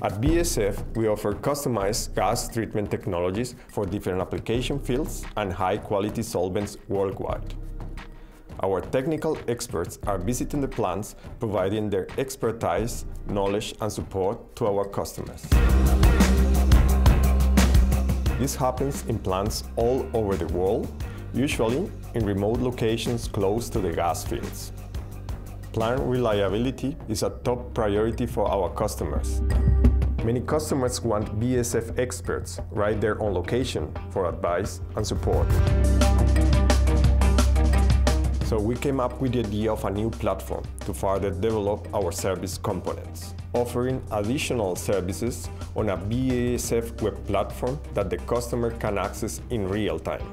At BASF, we offer customized gas treatment technologies for different application fields and high-quality solvents worldwide. Our technical experts are visiting the plants, providing their expertise, knowledge and support to our customers. This happens in plants all over the world, usually in remote locations close to the gas fields. Plant reliability is a top priority for our customers. Many customers want BASF experts right there on location for advice and support. So we came up with the idea of a new platform to further develop our service components, offering additional services on a BASF web platform that the customer can access in real time.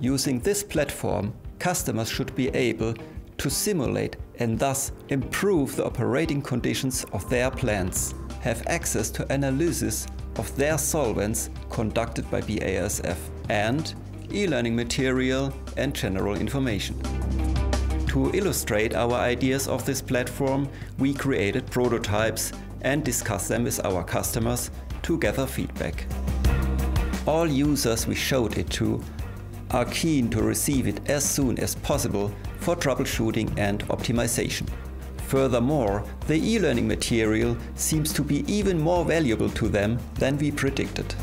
Using this platform, customers should be able to simulate and thus improve the operating conditions of their plants, have access to analysis of their solvents conducted by BASF, and e-learning material and general information. To illustrate our ideas of this platform, we created prototypes and discussed them with our customers to gather feedback. All users we showed it to are keen to receive it as soon as possible for troubleshooting and optimization. Furthermore, the e-learning material seems to be even more valuable to them than we predicted.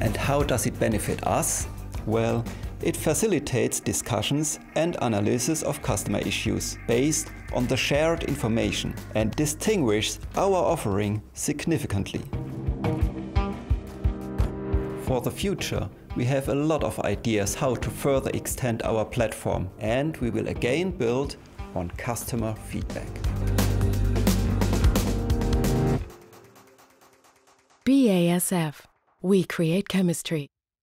And how does it benefit us? Well, it facilitates discussions and analysis of customer issues based on the shared information and distinguishes our offering significantly. For the future, we have a lot of ideas how to further extend our platform and we will again build on customer feedback. BASF. We create chemistry.